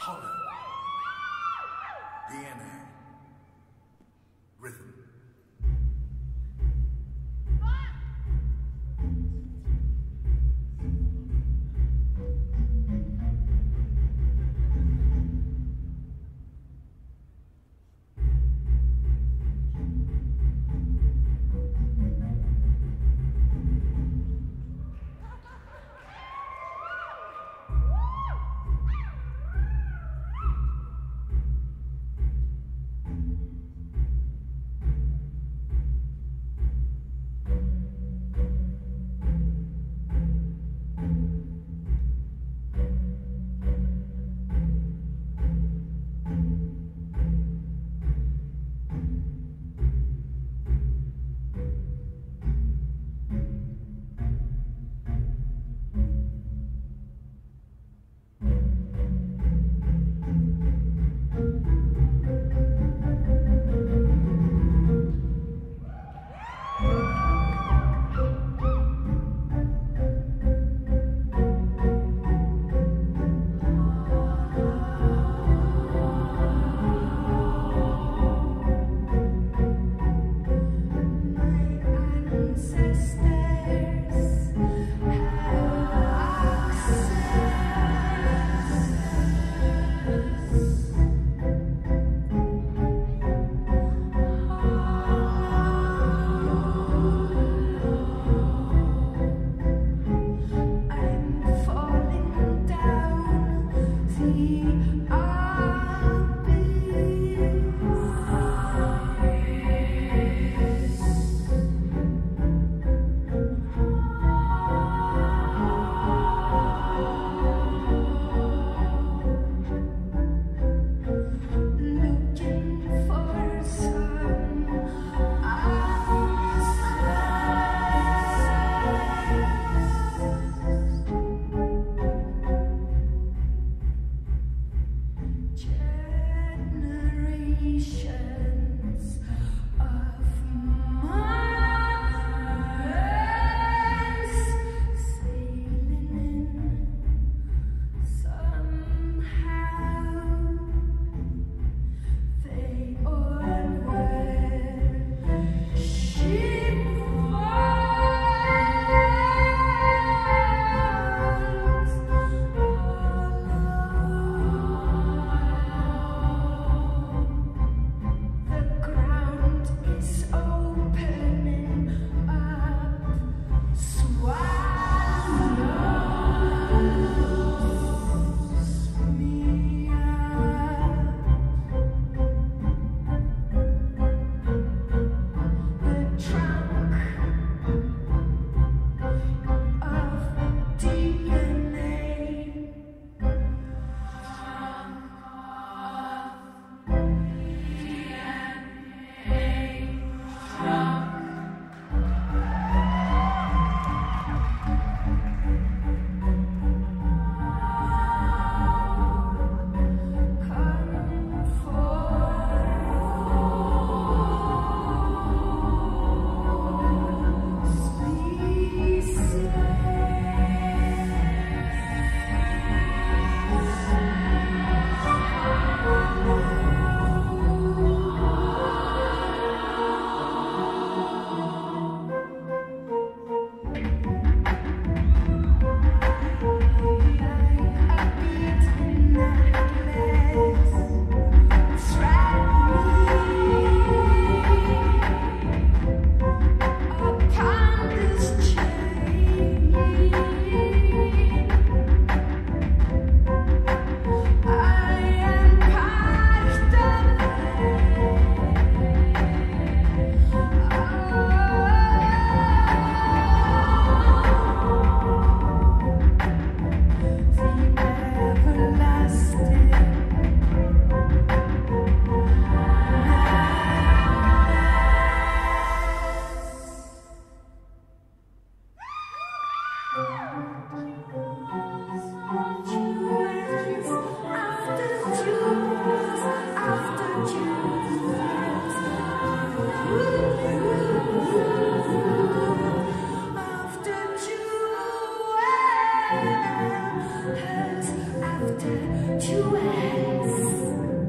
hollow, DNA, rhythm. hurt after two hands.